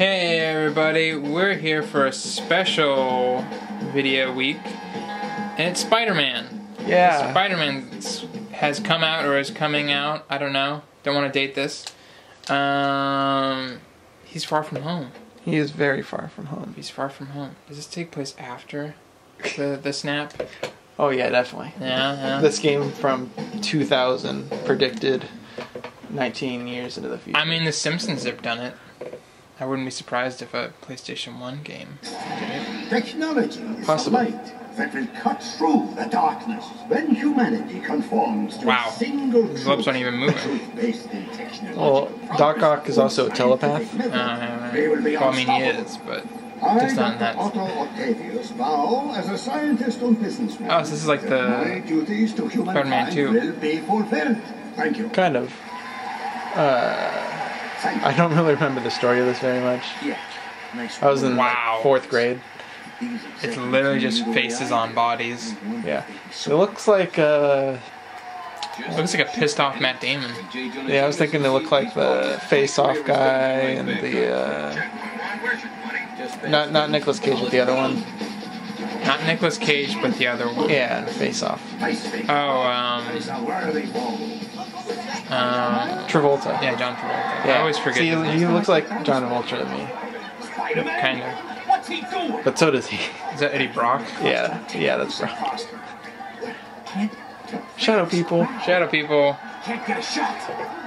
Hey everybody, we're here for a special video week, and it's Spider-Man. Yeah. Spider-Man has come out or is coming out. I don't know. Don't want to date this. Um, he's far from home. He is very far from home. He's far from home. Does this take place after the the snap? Oh yeah, definitely. Yeah, yeah. This game from 2000 predicted 19 years into the future. I mean, The Simpsons have done it. I wouldn't be surprised if a PlayStation One game did it. Technology is Possible. the light that will cut through the darkness. When humanity conforms to Wow. a single His lips aren't even moving. truth based in technological Well, Doc Ock is also a telepath. scientific Uh, method, they will be well, I mean, he is, but just not in Dr. that. Otto Octavius, vow as a scientist and businessman. Oh, so this is like the my duties to Spider-Man humankind 2. will be fulfilled. Thank you. kind of. Thank you. I don't really remember the story of this very much. Yeah. Nice I was in like, fourth grade. It's literally just faces on bodies. Yeah. It looks like uh It looks like a pissed off Matt Damon. yeah, I was thinking it looked like the face off guy and the uh not not Nicolas Cage but the other one. Not Nicolas Cage, but the other one. Yeah, face off. Oh, um, It's a worthy foe. um, Travolta. yeah, John Travolta. Yeah. I always forget. See, his he looks like John Travolta to me. Spider-Man? Kind of. What's he doing? But so does he. Is that Eddie Brock? Yeah, yeah, that's right. Shadow people. Shadow people. Can't get a shot.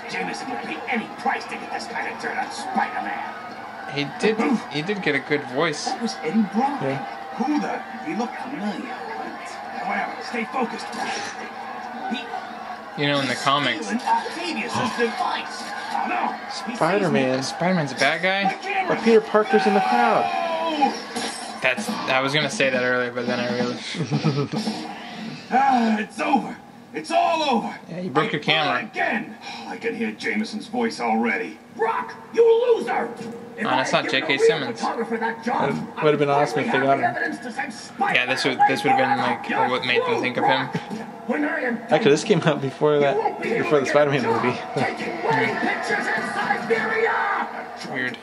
Jameson would pay any price to get this kind of dirt on Spider-Man. He did. He did get a good voice. That was Eddie Brock. Yeah. Who the? He looked familiar. But whatever. Stay focused. He, You know, in the comics, stealing Octavius's device. No. He Spider-Man. Spider-Man's a bad guy. sees. But Peter Parker's in the crowd. That's. I was gonna say that earlier, but then I realized. Ah, it's over. It's all over. Yeah, you broke your camera. Not Again. Oh, I can hear Jameson's voice already. Brock, you loser! If Oh, that's had not J.K. Simmons. that job, would've been would awesome if they got him. evidence to send Spider-Man Yeah, this would this would have been like what made them through, think of him. Brock. When I am Actually, this came out before that, be before the Spider-Man movie. Taking wedding pictures in Siberia. Weird.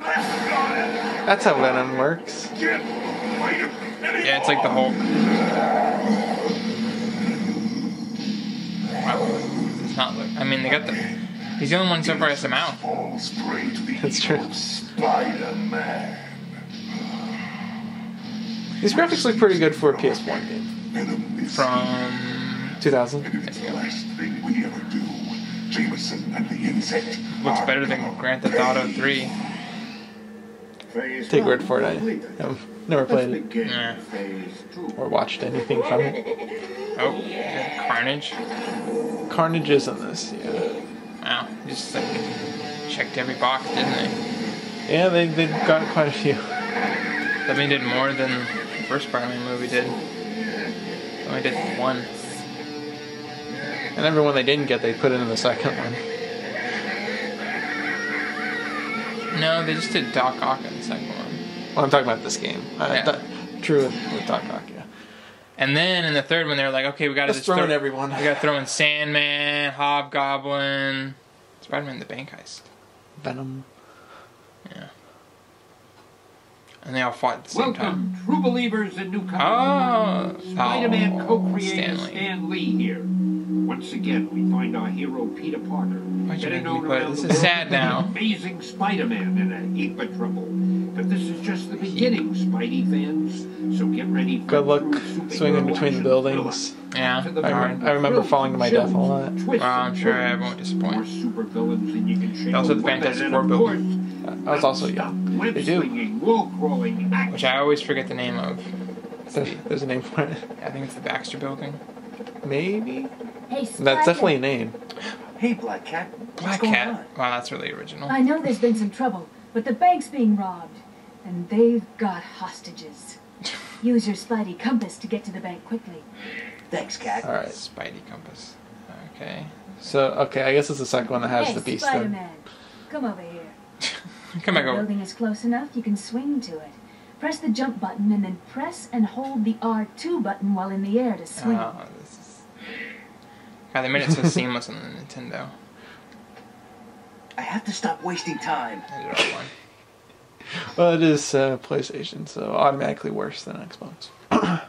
That's how Venom works. Yeah, it's like the Hulk. Wow. It's not look. I mean, they got the. He's the only one so far has the mouth. to the That's true. Spider-Man. These graphics look pretty good for a PS1 game. From 2000. and it's the last thing we ever do. Jameson and the insect. looks better than Grand Theft Auto 3. Take one word for it. I completed. I've never played it Yeah. or watched anything from it. Oh, yeah, Carnage. Carnage is in this. Yeah. Wow, just like checked every box, didn't they? Yeah, they they've got quite a few. That mean did more than the first Spider-Man movie did. Only did one. And everyone they didn't get, they put it in the second one. No, they just did Doc Ock in the second one. Well, I'm talking about this game. Uh, Yeah. that- true with, with Doc Ock, yeah. And then in the third one, they're like, okay, we got to throw throw in everyone. We got to throw in Sandman, Hobgoblin, Spider-Man, the bank heist. Venom. Yeah. And they all fought at the same time. Welcome, true believers and newcomers. Oh, Spider-Man oh, co-creator Stan Lee. Stan Lee here. Once again, we find our hero Peter Parker, Why'd you better make me known around This the is sad now. Amazing Spider-Man in a heap of trouble. But this is just the beginning, Spidey fans. So get ready for Good luck swinging between the buildings. Yeah, the I, hard. I remember falling to my death a lot. Twists Well, I'm sure I won't disappoint. More supervillains than you can Also the Fantastic Four building. course, uh, I was also young. They do. swinging, wall crawling, action. Which I always forget the name of. There's, there's a name for it. I think it's the Baxter Building. Maybe? Hey, That's definitely a name. Hey, Black Cat. Black Cat. Wow, that's really original. I know there's been some trouble, but the bank's being robbed, and they've got hostages. Use your Spidey compass to get to the bank quickly. Thanks, Cat. Alright. Spidey compass. Okay. So, okay, I guess it's the second one that has hey, the beast then. Spider-Man, come over here. Come back the building is close enough, you can swing to it. Press the jump button and then press and hold the R2 button while in the air to swing. Oh, this is. God, they made it so seamless on the Nintendo. I have to stop wasting time. I did all one. Well, it is uh, PlayStation, so automatically worse than Xbox.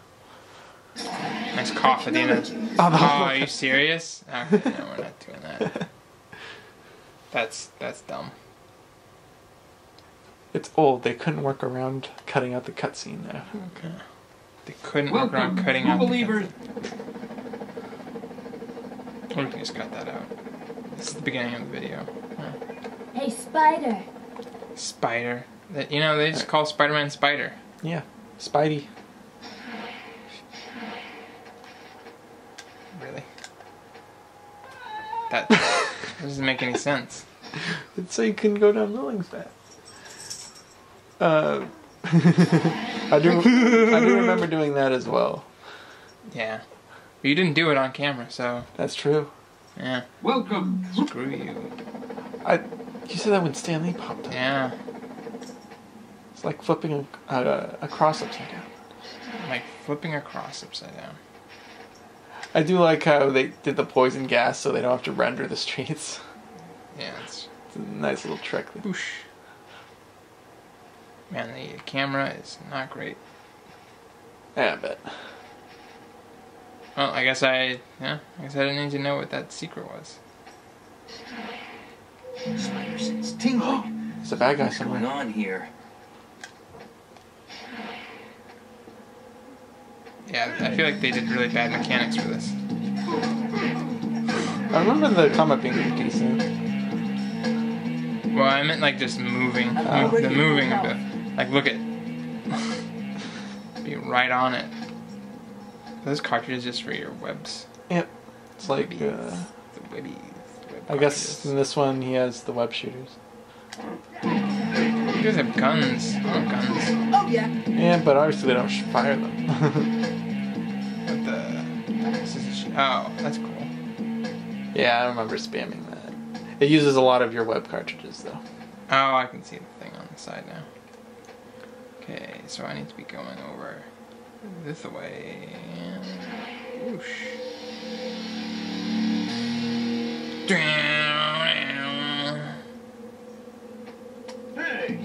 Nice cough at the end of Oh, are you serious? Okay, no, we're not doing that. That's that's dumb. It's old. They couldn't work around cutting out the cutscene though. Okay. They couldn't work around cutting true out the believers. cutscene. Or we can just cut that out. This is the beginning of the video. Huh. Hey, Spider. Spider. That you know they just call Spider-Man Spider. Yeah, Spidey. Really? That doesn't make any sense. It's so you can go down buildings fast. Uh, I do. I do remember doing that as well. Yeah. But you didn't do it on camera, so That's true. yeah. Welcome. Screw you. I. You said that when Stan Lee popped up. Yeah. It's like flipping a, a, a cross upside down. Like flipping a cross upside down. I do like how they did the poison gas so they don't have to render the streets. Yeah, it's It's a nice little trick. Boosh. Man, the camera is not great. Yeah, I bet. Well, I guess I, yeah, I guess I didn't need to know what that secret was. Spider sense tingling. There's a bad guy What's going on here? Yeah, I feel like they did really bad mechanics for this. I remember the comic being pretty decent. Well, I meant like just moving, Oh. the moving of it. Like, look at, be right on it. Those cartridges just for your webs, Yep. It's like, Webbies. uh, the webbies. Web I guess in this one he has the web shooters. you guys have guns. I want guns. Oh yeah. Yeah, but obviously they don't fire them. What the? This is a oh, that's cool. yeah, I remember spamming that. It uses a lot of your web cartridges though. Oh, I can see the thing on the side now. Okay, so I need to be going over this way. and Whoosh. Hey,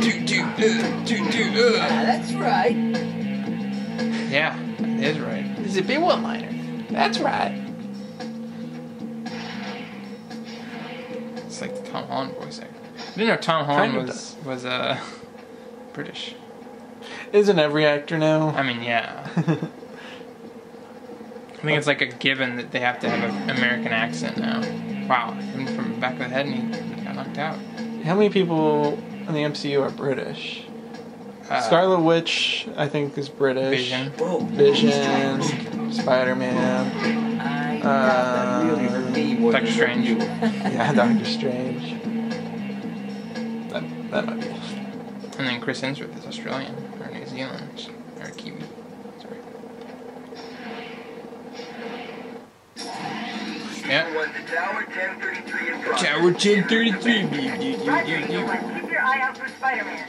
Do, do, uh, do, do, uh. That's right. Yeah, it is right. This is a big one liner. That's right. It's like the Tom Holland voice actor. I didn't know Tom Holland Kind of was was uh British. Isn't every actor now? I mean, yeah. I think it's like a given that they have to have an American accent now. Wow, him from the back of the head and he, he got knocked out. How many people in the MCU are British? Uh, Scarlet Witch, I think, is British. Vision. Vision, Spider Man, I doubt that really hurt me more Doctor Strange. yeah, Doctor Strange. That, that might be. And then Chris Hemsworth is Australian or New Zealand or Kiwi. Sorry. Yeah. Tower 1033 in progress. Tower 1033. Roger, Keep your eye out for Spider-Man.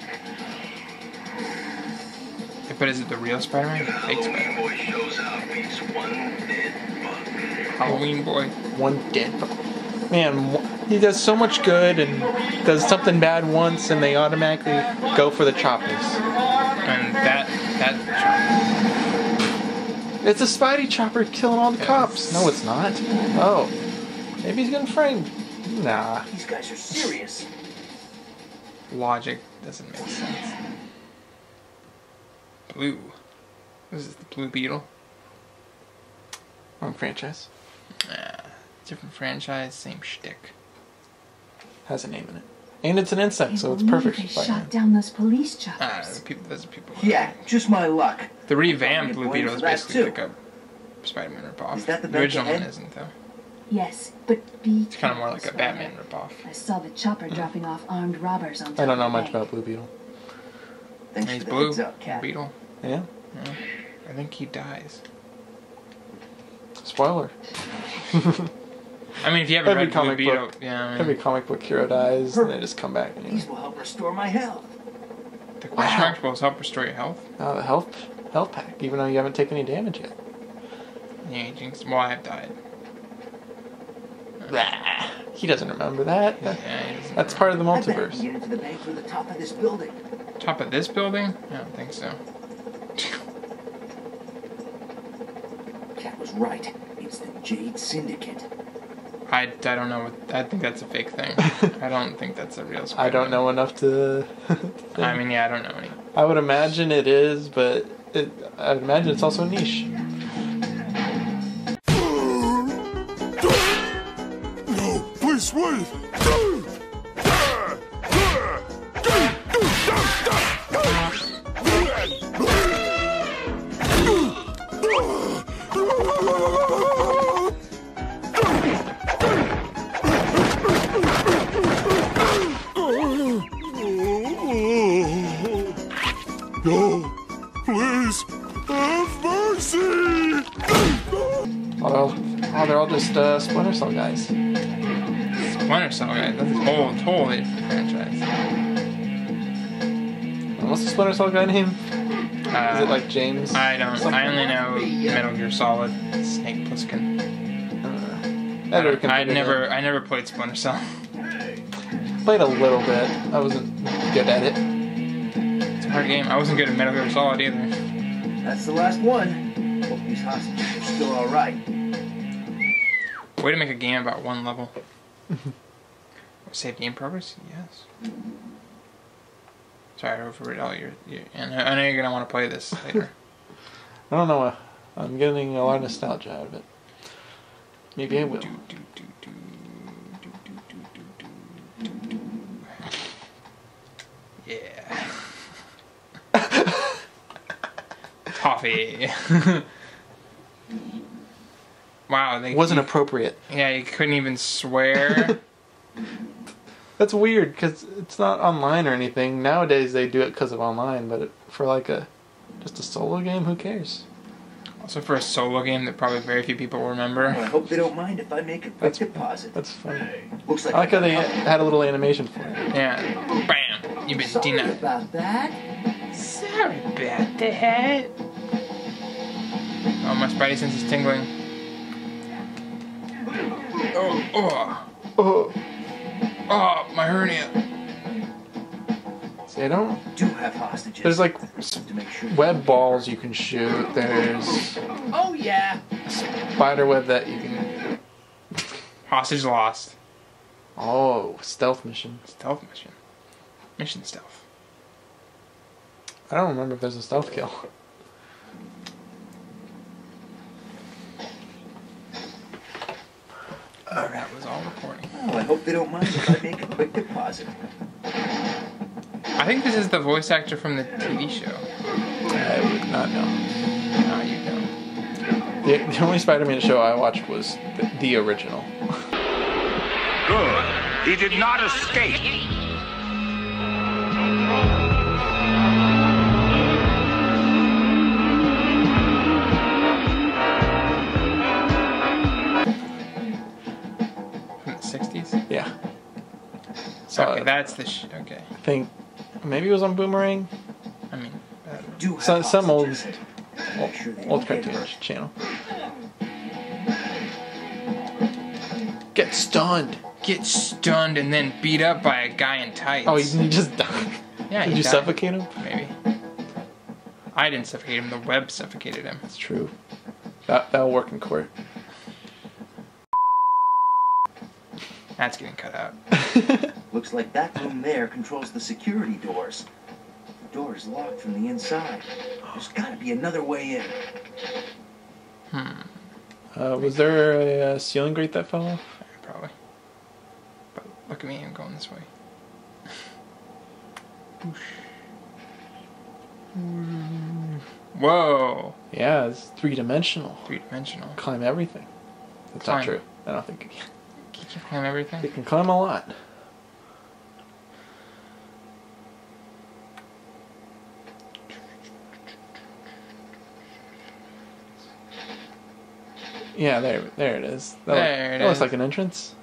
But is it the real Spider-Man? Fake Spider-Man. boy shows up. He's one dead bug. Halloween boy. One dead. fu- Man, wh- he does so much good and does something bad once, and they automatically go for the choppers. And that that chopper. It's a Spidey chopper killing all the cops. No, it's not. Oh, maybe he's getting framed. Nah. These guys are serious. logic doesn't make sense. Blue. This is the Blue Beetle. Wrong franchise. Nah, different franchise, same shtick. Has a name in it. And it's an insect, so it's perfect believe for They shot Spider-Man. down those police Ah, choppers. the people, those are people. Yeah, just my luck. The revamped Probably Blue Beetle is basically too. like a Spider-Man ripoff. Is that the the original one isn't though. yes, but be. It's kind of more like a Batman ripoff. I saw the chopper dropping off armed robbers on top I don't know much about Blue Beetle. Thanks And he's for the blue. heads up, Cat. Beetle. Yeah. I think he dies. Spoiler. I mean, if you haven't Every read Blue comic Beetle, book- yeah, I mean, Every comic book hero dies, and they just come back. anyway. These will help restore my health. the question Wow. marks will help restore your health. Oh, the health health pack, even though you haven't taken any damage yet. Yeah, Jinx. Well, I've died. Blah. He doesn't remember that. Yeah, he doesn't That's part of the I bet I can multiverse. get into the bank through the top of this building. Top of this building? I don't think so. Cat was right. It's the Jade Syndicate. I, I don't know what. I think that's a fake thing. I don't think that's a real. I don't know enough to. I mean, yeah, I don't know any. I would imagine it is, but it, I'd imagine it's also niche. No, please wait. What's the guy name? Uh, Is it like James? I don't. something? I only know Metal Gear Solid, Snake Plissken. I, never I figured it never. I never played Splinter Cell. played a little bit. I wasn't good at it. It's a hard game. I wasn't good at Metal Gear Solid either. That's the last one. Hope these hostages are still alright. Way to make a game about one level. Save game progress? Yes tired over it all year. and I know you're gonna want to play this later. I don't know. I'm getting a lot of nostalgia out of it. Maybe I will. Yeah. Toffee. wow. They, Wasn't appropriate. Yeah, you couldn't even swear. That's weird because it's not online or anything. Nowadays they do it because of online, but it, for like a just a solo game, who cares? also, for a solo game that probably very few people remember. Well, I hope they don't mind if I make a quick That's- deposit. That's funny. Looks like I like how they got- had a little animation for it. Yeah. Bam! You've been Sorry denied. about that. Sorry about that. Oh, my spidey sense is tingling. Oh, oh, Oh, oh, my hernia. see, I don't. Do have hostages. There's like to web balls you can shoot. There's Oh yeah. spider web that you can. Hostage lost. Oh, stealth mission. Stealth mission. Mission stealth. I don't remember if there's a stealth kill. Oh, that was all recording. Oh, I hope they don't mind if I make a quick deposit. I think this is the voice actor from the TV show. I would not know. No, you don't. The, the only Spider-Man show I watched was the, the original. Good. He did not escape. So okay, that's the sh- Okay. I think maybe it was on Boomerang, I mean, uh, Do have some some old old, Make sure they old cartoon channel. Get stunned. get stunned and then beat up by a guy in tights. Oh, he, he just died. yeah, Did he you died. suffocate him? Maybe. I didn't suffocate him. The web suffocated him. That's true. That that'll work in court. That's getting cut out. Looks like that room there controls the security doors. The door is locked from the inside. There's gotta be another way in. Uh, was there a, uh ceiling grate that fell off? Probably. But look at me, I'm going this way. Whoa! Yeah, it's three dimensional. Three dimensional. Climb everything. That's Climb. not true. I don't think it can. Can you climb everything? It can climb a lot. Yeah, there, there it is. That, There it that looks like an entrance.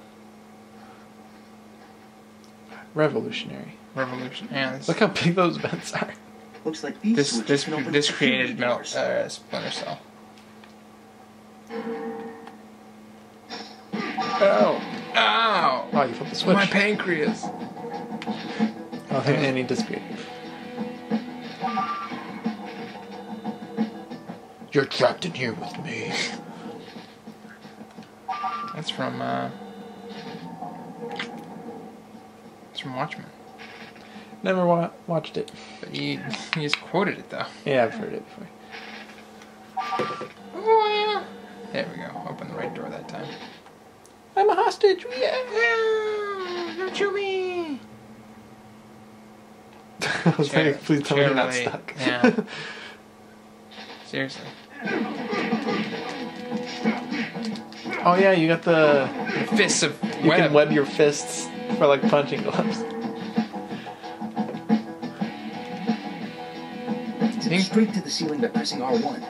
Revolutionary. Revolution. Yeah, Look how big those vents are. Looks like these this switches this can open this security created metal doors. uh, Splinter Cell. Oh. Ow! Wow, you flipped the switch. My pancreas. Oh, and he disappeared. You're trapped in here with me. From, uh. It's from Watchmen. Never wa- watched it. But you, you just quoted it, though. Yeah, I've heard it before. Oh, yeah. There we go. Open the right door that time. I'm a hostage. Yeah. Don't shoot me! I was like, please tell me you're not stuck. Yeah. Seriously. Oh yeah, you got the. Fists of You web. can web your fists for like punching gloves. Think- Straight to the ceiling by pressing R1.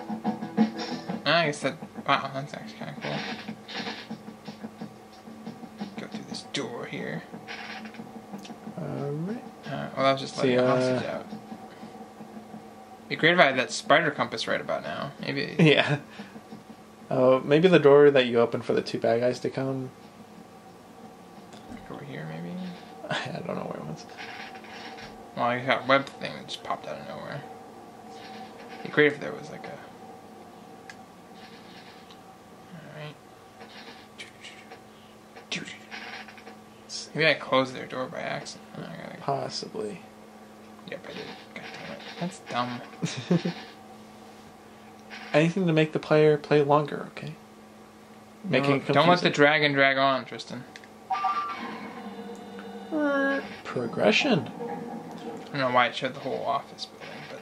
I guess that. Wow, that's actually kind of cool. Go through this door here. Alright. Uh, well, that was just See, letting the uh, hostage out. Be great if I had that spider compass right about now. Maybe. Yeah. Oh, maybe the door that you opened for the two bad guys to come. over here, maybe. I don't know where it was. Well, you got web thing that just popped out of nowhere. Be great if there was like a. Alright. Maybe I closed their door by accident. Possibly. Yep, I did. God damn it. That's dumb. Anything to make the player play longer, okay? Making No, don't let the dragon drag on, Tristan. progression. I don't know why it showed the whole office building, but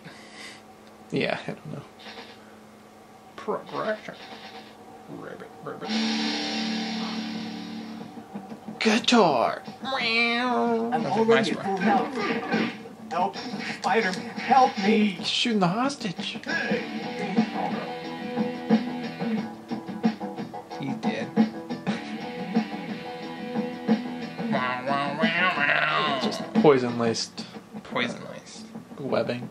Yeah, I don't know. progression. Ribbit, ribbit. Guitar. I'm That's like my already at score. full health. Help, Spider-Man, help me! He's shooting the hostage. He's poison laced poison laced. webbing.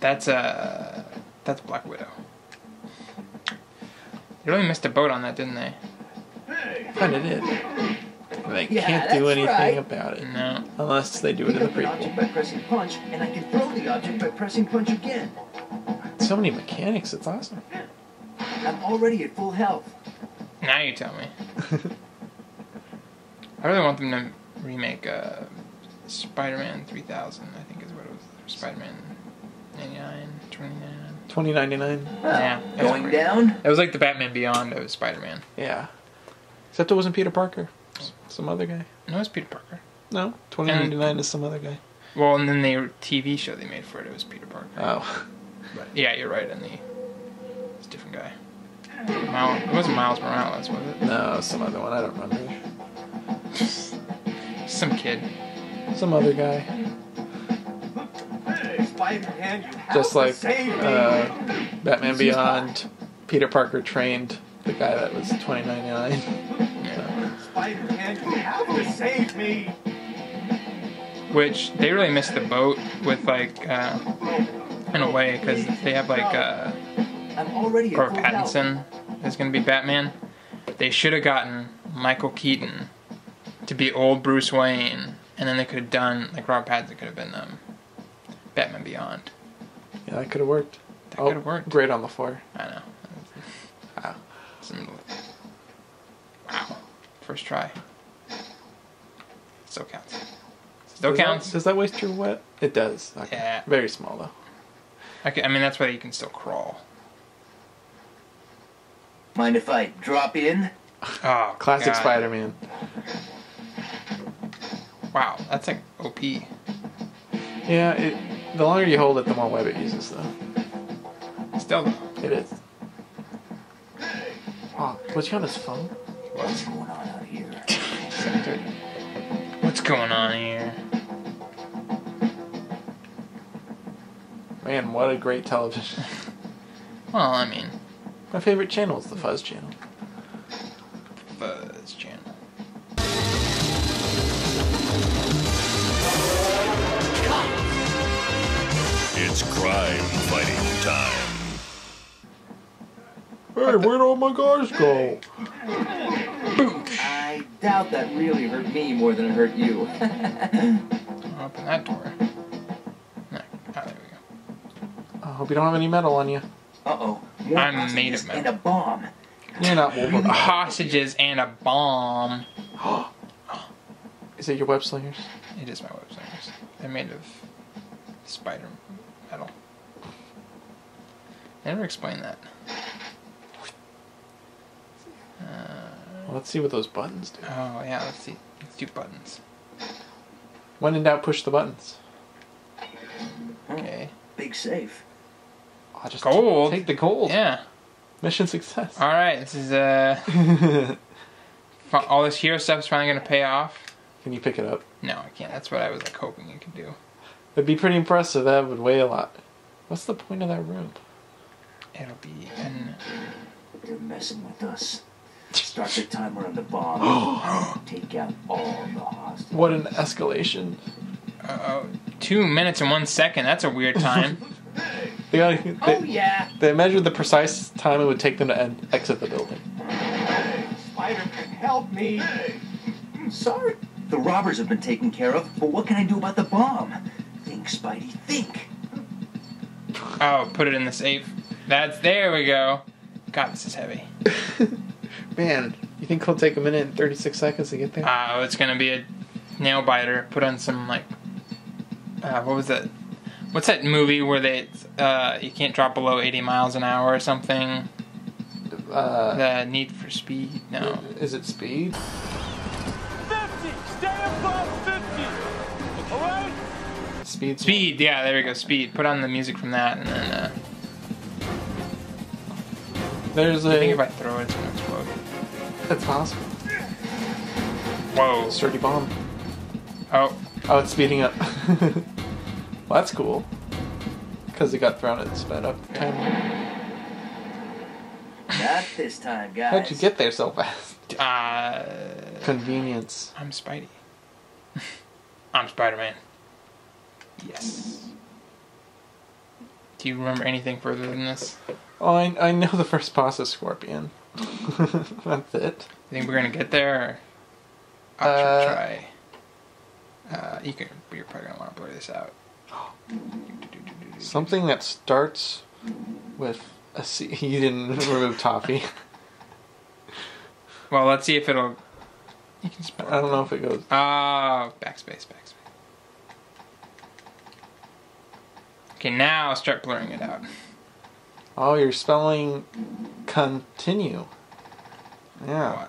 That's uh, that's Black Widow. They really missed a boat on that, didn't they? Kinda did. They Yeah, can't do anything right. about it. No. Unless they do it in the up an object prequel. by pressing punch, and I can throw the object by pressing punch again. So many mechanics, it's awesome. I'm already at full health. Now you tell me. I really want them to remake uh, Spider-Man 3000. I think is what it was. Spider-Man 99, 2099. 2099. Yeah, it was Going great. down? It was like the Batman Beyond of Spider-Man. Yeah. Except it wasn't Peter Parker. It's Some other guy. No, it's Peter Parker. No, 2099 is some other guy. Well, and then the TV show they made for it, it was Peter Parker. Oh. But yeah, you're right. And the it's a different guy. Miles, it wasn't Miles Morales, was it? No, some other one. I don't remember. Some kid. Some other guy. Spider-Man, you have Just like uh, Batman Beyond, Peter Parker trained the guy that was 2099. Yeah. Spider-Man, you have to save me! Which they really missed the boat with like, uh, in a way, because they have like uh, I'm already at Robert. Pattinson is going to be Batman. They should have gotten Michael Keaton to be old Bruce Wayne, and then they could have done like Robert Pattinson could have been them, Batman Beyond. Yeah, that could have worked. That Oh, could have worked. Great on the floor. I know. Ah. Wow. It's in the middle of- Wow. First try. Still counts. Still Does that- counts. does that waste your wet? It does. Okay. Yeah. Very small though. Okay, I mean that's why you can still crawl. Mind if I drop in? Oh, Classic God. Spider-Man. Wow, that's like OP. Yeah, it, the longer you hold it, the more web it uses though. Still though. It is. Oh, was he on his phone? What's going on out here? What's going on here? Man, what a great television. Well, I mean, My favorite channel is the Fuzz channel. Fighting time. Hey, where'd all my guys go? I doubt that really hurt me more than it hurt you. Open that door. No. Oh, ah, there we go. I hope you don't have any metal on you. Uh-oh. I'm made of metal. And a bomb. You're not Wolverine. Hostages and a bomb. Is it your web slingers? It is my web slingers. They're made of spider metal. Never explained that. Well, let's see what those buttons do. Oh yeah, let's see. Let's do buttons. When in doubt, push the buttons. Okay. Big safe. Oh, just Gold? Take the gold. Yeah. Mission success. All right. This is uh. all this hero stuff is finally gonna pay off. Can you pick it up? No, I can't. That's what I was like hoping you could do. It'd be pretty impressive. That would weigh a lot. What's the point of that room? It'll be an. They're messing with us. Start the timer on the bomb. Take out all the hostages. What an escalation. Uh, two minutes and one second. That's a weird time. They got. They, Oh yeah. they measured the precise time it would take them to end, exit the building. Spider-Man, help me! Sorry. The robbers have been taken care of, but what can I do about the bomb? Think, Spidey, think. oh, put it in the safe. That's there we go. God, this is heavy. Man, you think he'll take a minute and 36 seconds to get there? Oh, it's gonna be a nail biter. Put on some like, uh, what was that? What's that movie where they uh, you can't drop below eighty miles an hour or something? Uh, The Need for Speed? No. is it speed? 50! Stay above 50! Alright? Speed. Speed. Yeah, there we go. Speed. Put on the music from that, and then There's I think a. if I throw it, it's gonna explode. That's possible. Whoa. Sturdy bomb. Oh, Oh, it's speeding up. well, that's cool. Because it got thrown and sped up. Time. Not this time, guys. How'd you get there so fast? uh, Convenience. I'm Spidey. I'm Spider-Man. Yes. Do you remember anything further than this? Oh, I, I know the first boss is Scorpion. that's it. You think we're gonna get there? Or I should Uh, try. Uh, you can. You're probably gonna want to blur this out. Something that starts with a C. You didn't remove toffee. Well, let's see if it'll. You can spell. I don't know if it goes. Ah, backspace, backspace. Okay, now start blurring it out. Oh, you're spelling continue. Yeah.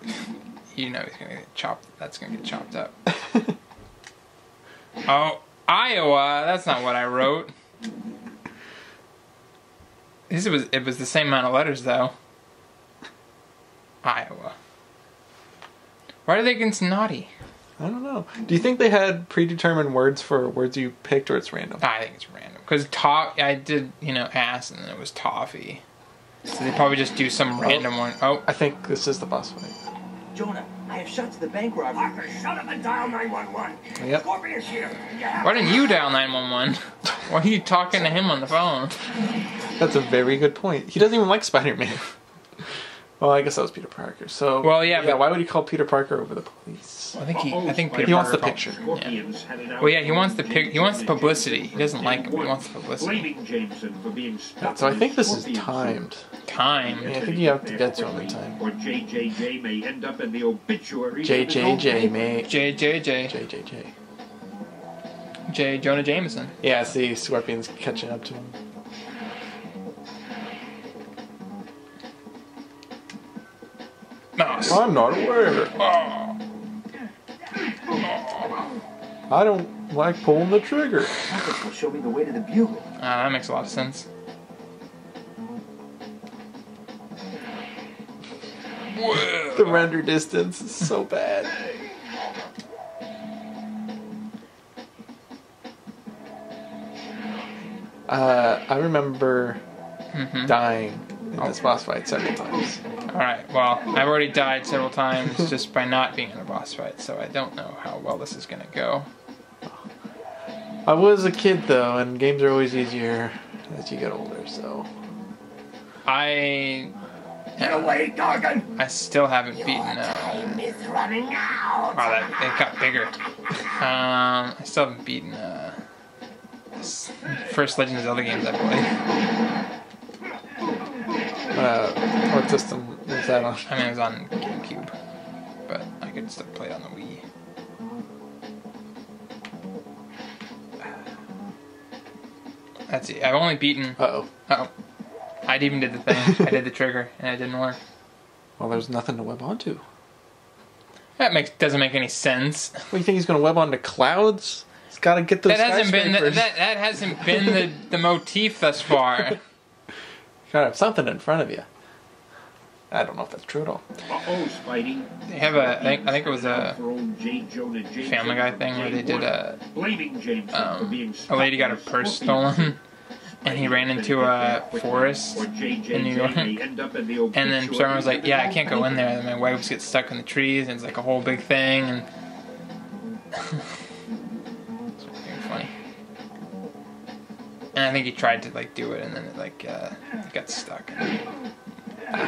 You know he's gonna get chopped. That's gonna get chopped up. oh, Iowa. That's not what I wrote. This was it was the same amount of letters though. Iowa. Why are they against naughty? I don't know. Do you think they had predetermined words for words you picked, or it's random? I think it's random because to- I did you know ass and then it was toffee. So they probably just do some random one. Oh, I think this is the boss fight. Jonah, I have shot to the bank robbery. Parker, shut up and dial 911. Yep. Scorpion's here. Why didn't you dial nine one one? Why are you talking to him on the phone? That's a very good point. He doesn't even like Spider-Man. well, I guess that was Peter Parker. So. Well, yeah, but- why would he call Peter Parker over the police? I think he. I think Peter He wants the picture. Yeah. Scorpions headed out Well, yeah, he wants the pic- he wants the publicity. He doesn't like him. He wants the publicity. Blaming Jameson for being stuck So I think this is scorpion timed. Time. Yeah, I think you have to get to him in time. Or JJJ may end up in the obituary. JJJ, mate. J J J JJJ. J Jonah Jameson. Yeah, see, Scorpion's catching up to him. No. I'm not aware. Oh. I don't like pulling the trigger. Compass will show me the way to the bugle. Ah, that makes a lot of sense. The render distance is so bad. Uh, I remember Mhm. dying in this boss fight several times. All right. Well, I've already died several times just by not being in a boss fight, so I don't know how well this is gonna go. I was a kid though, and games are always easier as you get older. So I Get away, Gargan! I still haven't beaten. Uh, Time is running out! wow, that it got bigger. Um, I still haven't beaten. Uh, first Legend of Zelda games I played. Uh, what system is that on? I mean, it was on GameCube, but I could still play it on the Wii. That's it. I've only beaten. Uh oh. Oh, I even did the thing. I did the trigger, and it didn't work. Well, there's nothing to web onto. That makes doesn't make any sense. What do you think he's going to web onto clouds? He's got to get those That hasn't been that, skyscrapers. that, that hasn't been the, the motif thus far. Gotta have something in front of you. I don't know if that's true at all. Uh-oh, Spidey. They have a I think I think it was a For old J. Jonah Jameson Family Guy thing where they did a blaming Jameson for um, being a lady got her purse stolen, and he ran into a forest in New York. may end up in the And then obituary. someone was like, "Yeah, I can't go in there." And my wives gets stuck in the trees, and it's like a whole big thing. And And I think he tried to like do it, and then it like uh, got stuck. And, I.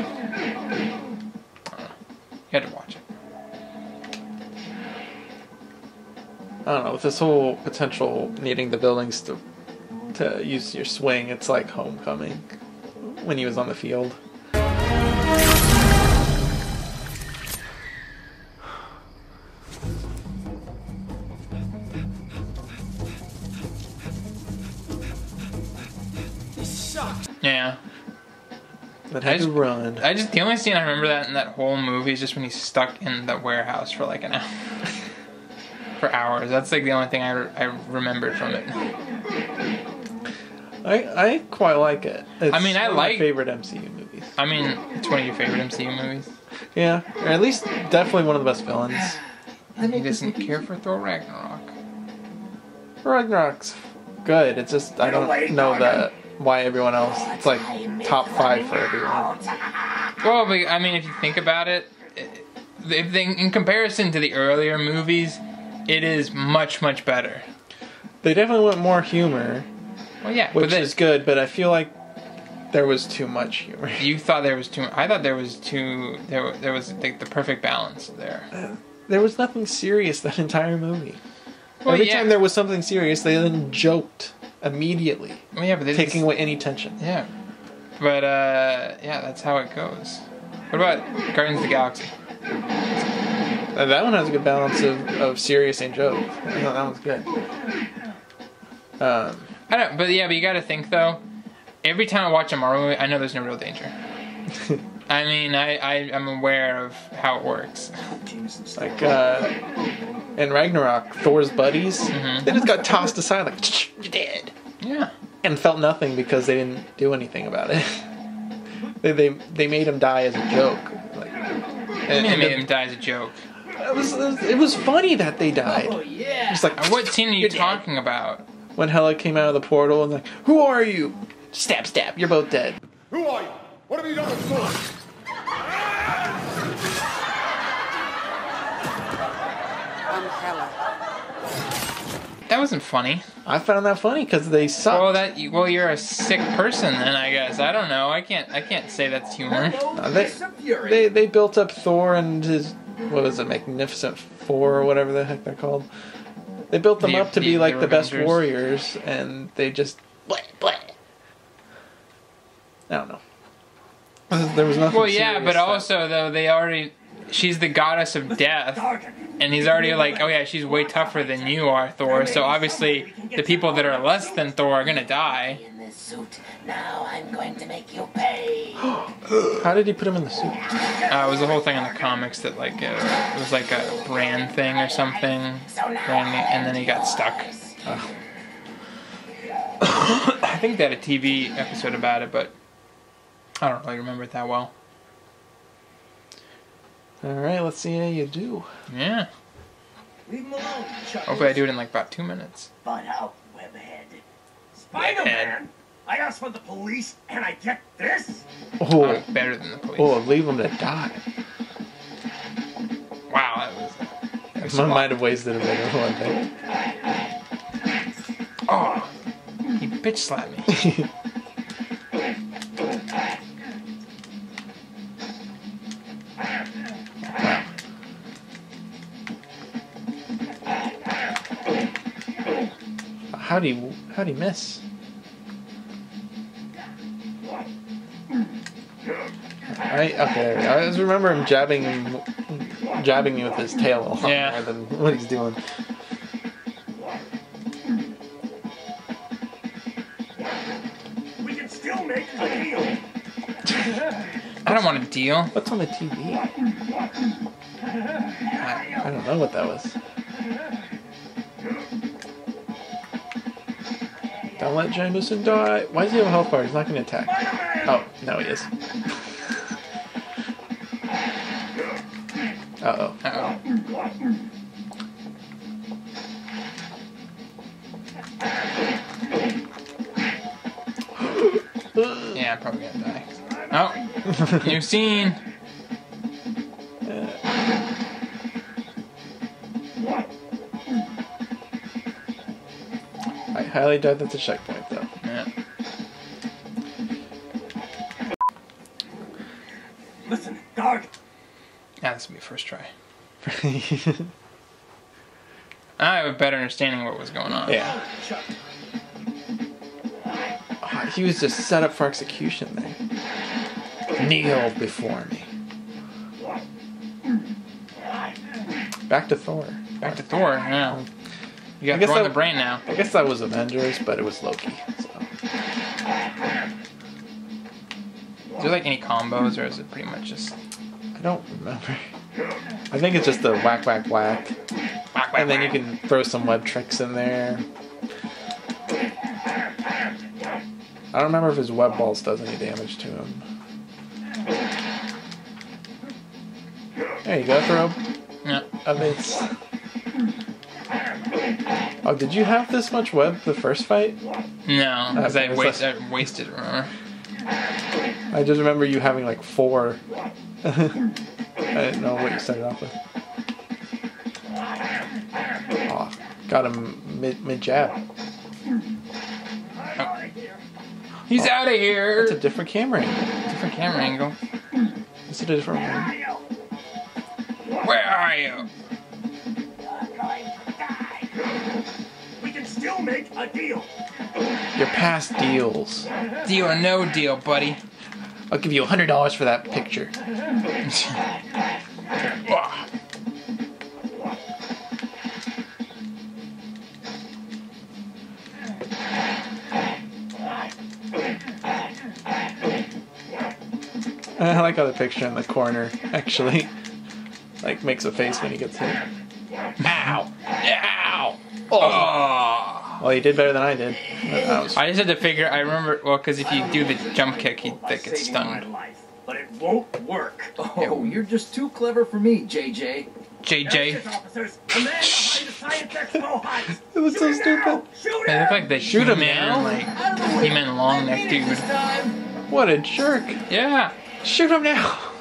You had to watch it. I don't know. With this whole potential needing the buildings to to use your swing, it's like homecoming when he was on the field. That I to just- run. I just the only scene I remember that in that whole movie is just when he's stuck in the warehouse for like an hour. for hours. That's like the only thing I, re- I remembered from it. I I quite like it. It's I mean, I one like- my favorite MCU movies. I mean, it's one of your favorite MCU movies. Yeah, or at least definitely one of the best villains. He doesn't care for Thor Ragnarok. Ragnarok's good. It's just I don't know that why everyone else. It's like top five for everyone. Well, but, I mean, if you think about it, if they, in comparison to the earlier movies, it is much much better. They definitely went more humor, Well, yeah, but which then, is good. But I feel like there was too much humor. you thought there was too. I thought there was too. There there was like the perfect balance there. Uh, there was nothing serious that entire movie. Well, Every yeah. time there was something serious, they then joked immediately, Well, yeah, but taking is- away any tension. Yeah, but uh, yeah, that's how it goes. What about Guardians of the Galaxy? Uh, that one has a good balance of, of serious and joke. That one's good. Um, I don't, but yeah, but you got to think though. Every time I watch a Marvel movie, I know there's no real danger. I mean, I, I I'm aware of how it works. like uh, in Ragnarok, Thor's buddies, Mhm. they just got tossed aside like you're dead. And felt nothing because they didn't do anything about it. they, they they made him die as a joke. Like, I and, mean, they made it, him die as a joke. it was it was- it was funny that they died. Oh, yeah. It's like Uh, What scene are you You're dead. talking about? when Hela came out of the portal and like, who are you? Stab, stab. You're both dead. Who are you? What have you done with Thor? I'm Hela. That wasn't funny. I found that funny because they sucked. Well, that well, you're a sick person then. I guess I don't know. I can't. I can't say that's humor. Uh, they, they they built up Thor and his what was it, Magnificent Four or whatever the heck they're called. They built them The- up to the- be like the the best warriors, and they just bleh, bleh. I don't know. There was nothing. Well, yeah, but that- also though they already. She's the goddess of death, and he's already like, oh yeah, she's way tougher than you are, Thor. So obviously, the people that are less than Thor are gonna die. In this suit, now I'm going to make you pay. How did he put him in the suit? Uh, it was the whole thing in the comics that like uh, it was like a brand thing or something, and then he got stuck. I think they had a TV episode about it, but I don't really remember it that well. All right, let's see how you do. Yeah, Leave him alone, hopefully I do it in like about two minutes. Find out, Webhead. Spider-Man? I asked for the police, and I get this? Oh, I'm better than the police. oh, leave him to die. Wow, that was. That was I a lot. might have wasted a bit of one thing. Oh, he bitch slapped me. How'd you how'd he miss? I okay. I just remember him jabbing him, jabbing me with his tail a lot Yeah. more than what he's doing. We can still make a deal. I don't want a deal. What's on the TV? I don't know what that was. Don't let Jameson die. Why does he have a health bar? He's not going to attack. Oh, no, he is. Uh oh. Uh oh. Yeah, I'm probably gonna die. Oh, you've scene. I highly doubt that's a checkpoint, though. Yeah. Listen, guard. Yeah, this will be first try. I have a better understanding of what was going on. yeah. Ah, he was just set up for execution there. Kneel before me. Back to Thor. Back to Thor. Yeah. You I guess that- the brain now. I guess that was Avengers, but it was Loki. So. Is there like any combos, or is it pretty much just I don't remember. I think it's just the whack, whack, whack. whack, whack, And then you can throw some web tricks in there. I don't remember if his web balls does any damage to him. There you go, throw Yeah. a base. Oh, did you have this much web the first fight? No, uh, because Okay, I, waste, like- I wasted. Remember? I just remember you having like four. I didn't know what you started off with. Oh, got him mid mid jab. Oh. He's out of here. It's a different camera angle. different camera angle. Is it a different one? Where are you? We can still make a deal. Your past deals. Deal or no deal, buddy. I'll give you a hundred dollars for that picture. I like how the picture in the corner actually like makes a face when he gets hit. Well, you did better than I did. That was I just had to figure. I remember. Well, because if you do the jump kick, he I that gets saved my stunned. life, but it won't work. Oh, oh you're just too clever for me, JJ. JJ. officers, the man behind the Science Expo hides. It was so Shoot him stupid. Shoot They look like the Shoot him He-Man, now? like he meant long neck dude. what a jerk! Yeah, Shoot him now!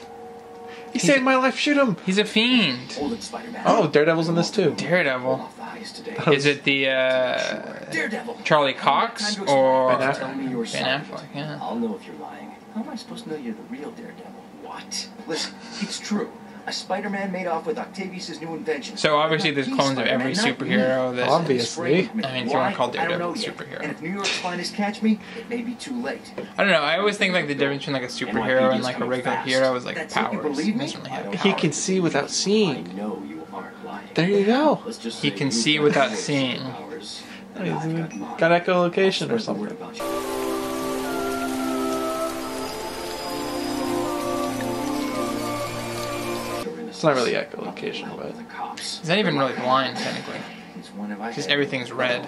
He saved my life. Shoot him! he's a fiend. Hold it, Spider-Man. Oh, Daredevil's in this too. Daredevil. Off the eyes today. Is it the uh, Daredevil. Charlie Cox or Ben Affleck. Tell me Ben. Affleck? Yeah. I'll know if you're lying. How am I supposed to know you're the real Daredevil? What? Listen, it's true. A Spider-Man made off with Octavius's new invention. So obviously there's He's clowns of every superhero me. that- Obviously. I mean, if you wanna call I don't Daredevil a superhero. And if New York's finest catch me, it may be too late. I don't know. I always think like the difference between like a superhero and like a regular hero is like That's it, you powers. He believe me? really have don't- He can see without I seeing. know you aren't lying. There you go. Let's just He can see without seeing. superpowers, and He's I've got echolocation or Spread the word something. It's not really echolocation, but The cops. He's not even really blind technically. It's one of I Just had. everything's red.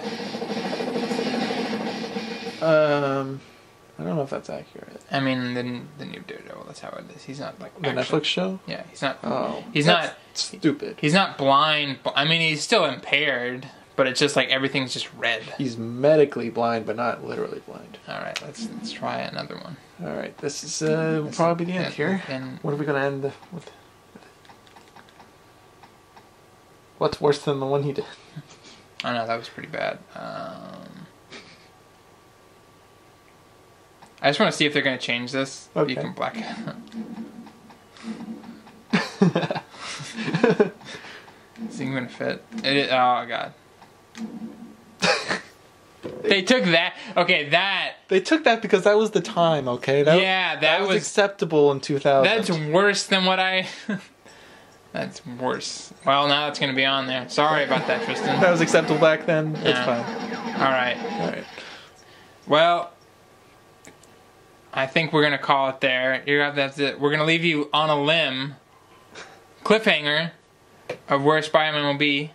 um, I don't know if that's accurate. I mean, the the new Daredevil. That's how it is. He's not like The actually- Netflix show. Yeah, he's not. Oh, He's that's not- stupid. He's not blind. I mean, he's still impaired, but it's just like everything's just red. He's medically blind, but not literally blind. All right, let's let's try another one. All right, this is uh, will probably be the end Yeah, here. and- What are we gonna end with? What's worse than the one he did? Oh no, that was pretty bad. Um, I just want to see if they're going to change this. You can black it. Is it going to fit? It is, oh god. They took that. Okay, that. They took that because that was the time. Okay. That, Yeah, that was, was- acceptable in 2000. That's worse than what I. that's worse. Well, now it's gonna be on there. Sorry about that, Tristan. that was acceptable back then. It's fine. All right. All right. Well, I think we're gonna call it there. You have that's it. We're gonna leave you on a limb, cliffhanger, of where Spider-Man will be.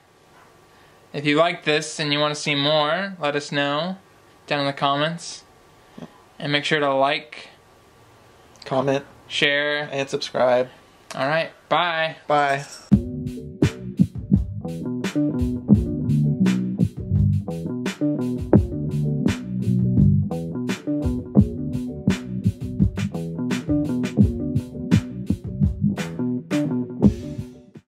If you like this and you want to see more, let us know down in the comments, and make sure to like, Comment share. and subscribe. All right. Bye. Bye.